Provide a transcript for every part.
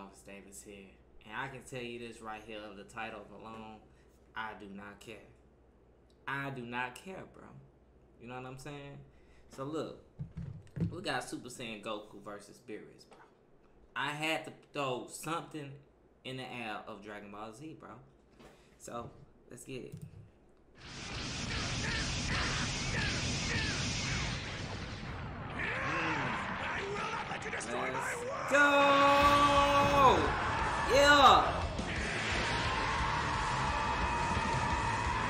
Jarvis Davis here, and I can tell you this right here of the title alone, I do not care. I do not care, bro. You know what I'm saying? So look, we got Super Saiyan Goku versus Beerus, bro. I had to throw something in the air of Dragon Ball Z, bro. So let's get it. Let's go! Yeah!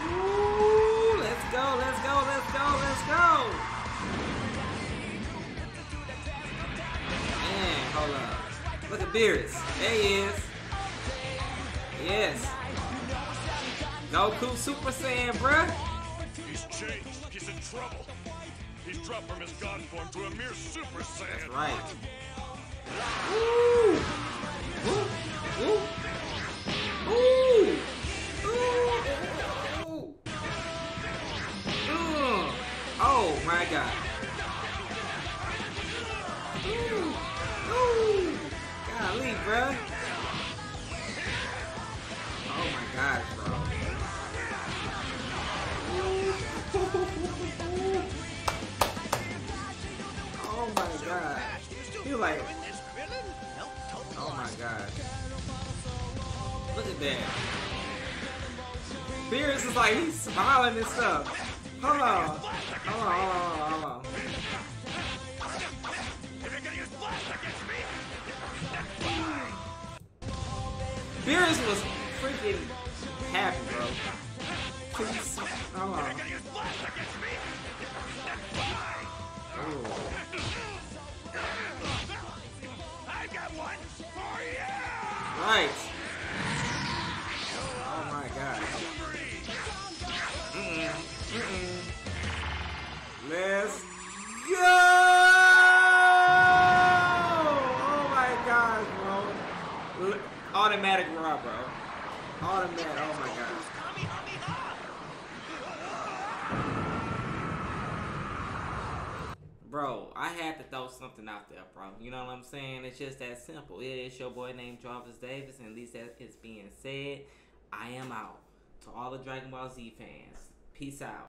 Woo! Let's go, let's go, let's go, let's go! Man, hold up. Look at Beerus. There he is. Yes. Goku Super Saiyan, bruh. He's changed. He's in trouble. He's dropped from his god form to a mere Super Saiyan. That's right. Woo! Oh my god. Ooh! Ooh! Golly, bruh. Oh my god, bro. Oh my god. Was like, oh my god. Look at that. Beerus is like, he's smiling and stuff. Hold on. Hold on, hold on, hold on. Beerus was freaking happy, bro. Please, hold on. Ooh. Right. Let's go! Oh my gosh, bro. L- Automatic raw, bro. Automatic. Oh my god. Bro, I had to throw something out there, bro. You know what I'm saying? It's just that simple. It is your boy named Jarvis Davis, and at least that is being said. I am out. To all the Dragon Ball Z fans, peace out.